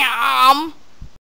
Yum!